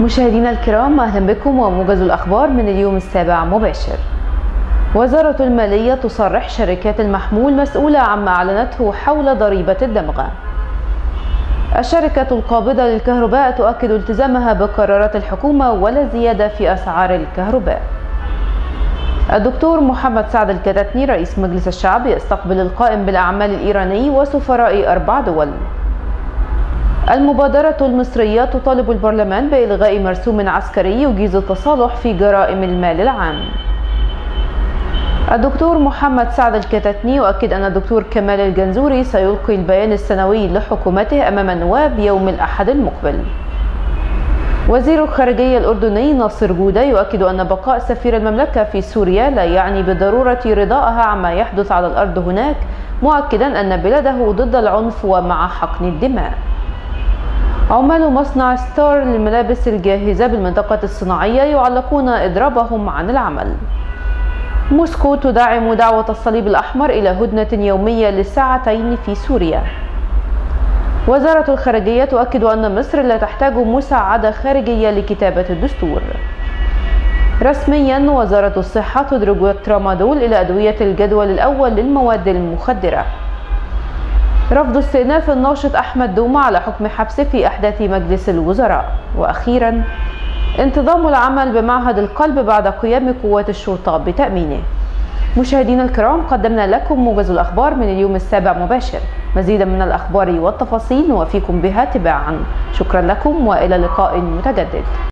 مشاهدينا الكرام أهلا بكم وموجز الأخبار من اليوم السابع مباشر. وزارة المالية تصرح شركات المحمول مسؤولة عما أعلنته حول ضريبة الدمغة. الشركة القابضة للكهرباء تؤكد التزامها بقرارات الحكومة ولا زيادة في أسعار الكهرباء. الدكتور محمد سعد الكتاتني رئيس مجلس الشعب يستقبل القائم بالأعمال الإيراني وسفراء أربع دول. المبادرة المصرية تطالب البرلمان بإلغاء مرسوم عسكري يجيز التصالح في جرائم المال العام. الدكتور محمد سعد الكتاتني يؤكد أن الدكتور كمال الجنزوري سيلقي البيان السنوي لحكومته أمام النواب يوم الأحد المقبل. وزير الخارجية الأردني ناصر جودة يؤكد أن بقاء سفير المملكة في سوريا لا يعني بالضرورة رضاءها عما يحدث على الأرض هناك مؤكدا أن بلاده ضد العنف ومع حقن الدماء. عمال مصنع ستار للملابس الجاهزة بالمنطقة الصناعية يعلقون إضرابهم عن العمل. موسكو تدعم دعوة الصليب الأحمر إلى هدنة يومية لساعتين في سوريا. وزارة الخارجية تؤكد أن مصر لا تحتاج مساعدة خارجية لكتابة الدستور. رسميا وزارة الصحة تدرج الترامادول إلى أدوية الجدول الأول للمواد المخدرة. رفض استئناف الناشط أحمد دومة على حكم حبسه في أحداث مجلس الوزراء. وأخيرا انتظام العمل بمعهد القلب بعد قيام قوات الشرطة بتأمينه. مشاهدينا الكرام قدمنا لكم موجز الأخبار من اليوم السابع مباشر. مزيدا من الأخبار والتفاصيل نوفيكم بها تباعا. شكرا لكم وإلى لقاء متجدد.